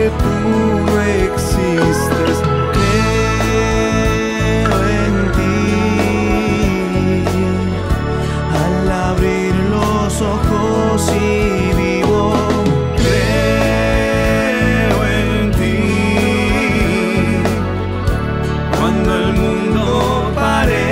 que tú no existes. Creo en ti. Al abrir los ojos y vivo. Creo en ti. Cuando el mundo pare.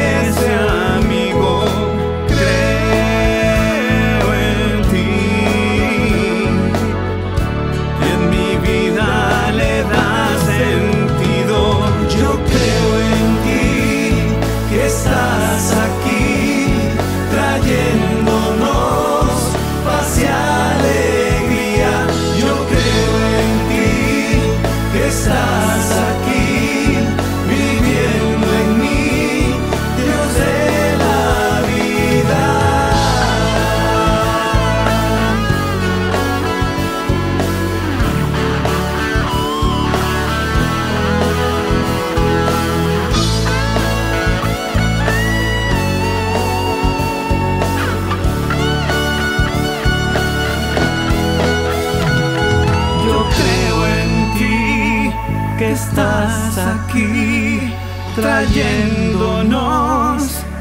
estás aquí trayéndonos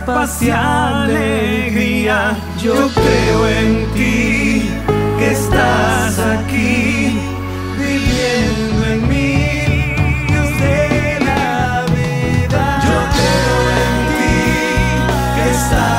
paz y alegría. Yo creo en ti que estás aquí viviendo en mí. Yo creo en ti que estás